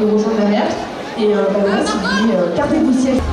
de nous rejoindre derrière. Et euh, bah, voilà, euh, carte cartez vos.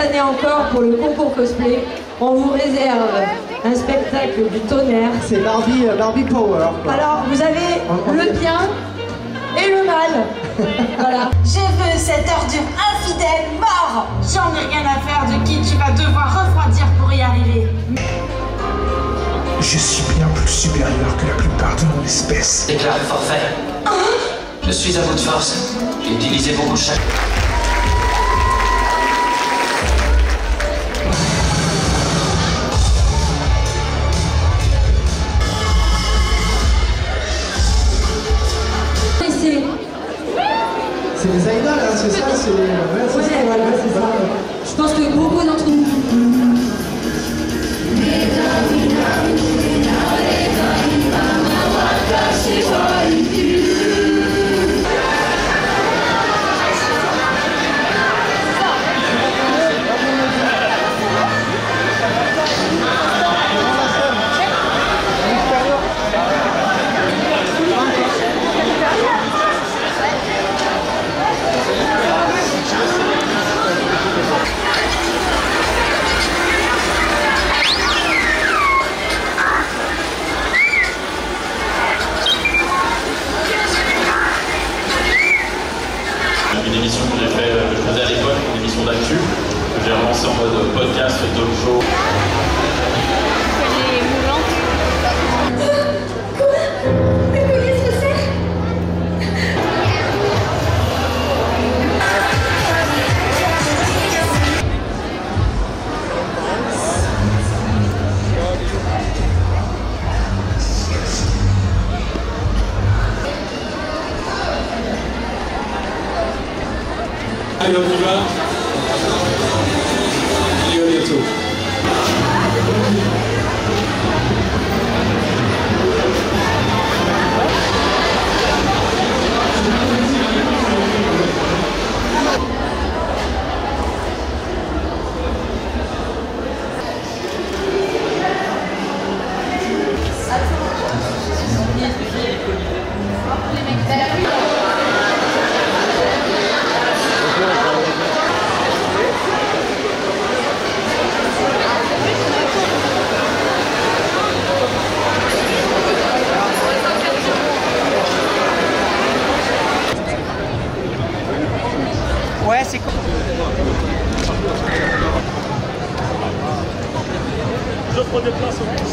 Année encore pour le concours cosplay, on vous réserve un spectacle du tonnerre. C'est Barbie, euh, Barbie Power. quoi. Alors vous avez On- on- le bien et le mal. voilà. Je veux cette ordure infidèle mort J'en ai rien à faire de qui tu vas devoir refroidir pour y arriver. Je suis bien plus supérieur que la plupart de mon espèce. Déclarez forfait. Je suis à bout de force. J'ai utilisé beaucoup chaque. Et Je pense que beaucoup d'entre nous. Allez, on y va. Et c'est cool. Alors écoute, c'était